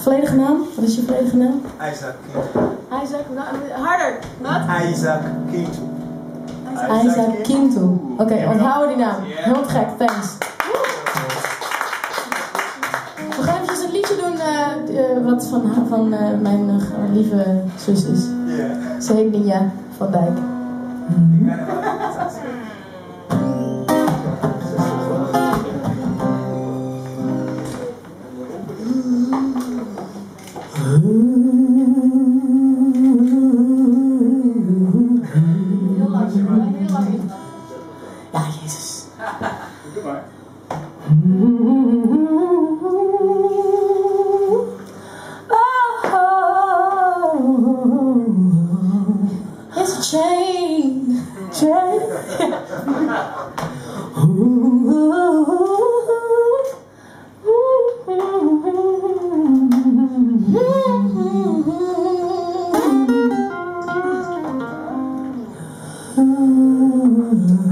Volledige naam? Wat is je volledige naam? Isaac Kintu. Isaac, harder. Wat? Isaac Kintu. Isaac Kintu. Oké, onthouden die naam. Heel gek, thanks. We gaan even een liedje doen uh, uh, wat van, van uh, mijn lieve zus is. Ze heet Nia van Dijk. Jezus. Doe maar. It's a chain, chain. There's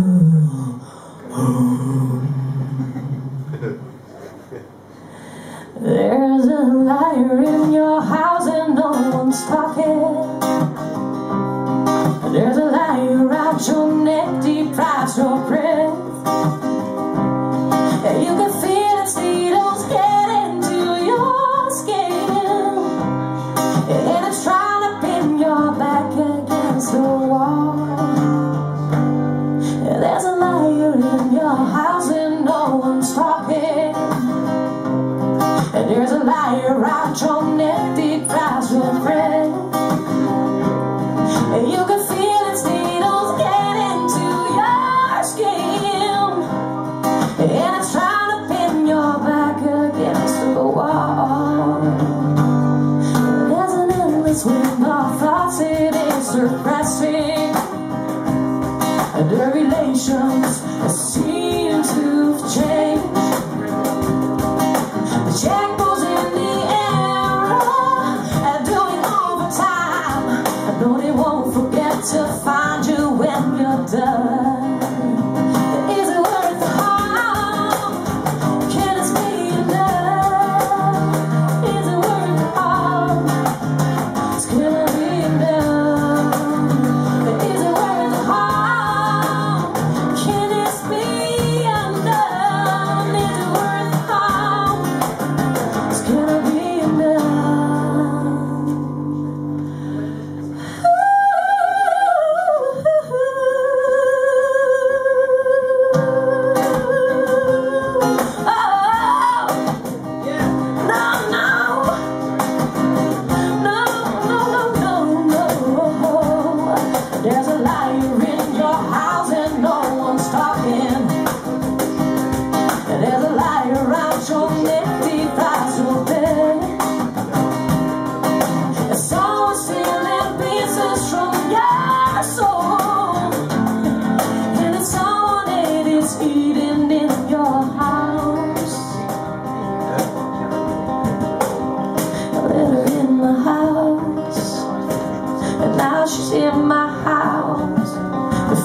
your neck, deprives your breath. And you can feel its needles get into your skin. And it's trying to pin your back against the wall. There's an endless wind of thoughts, it is suppressing. And the relations seem to change.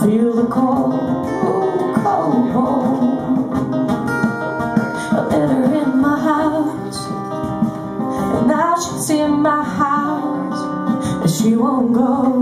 Feel the cold, cold, cold. I let her in my house. And now she's in my house. And she won't go.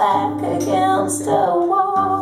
back against the wall.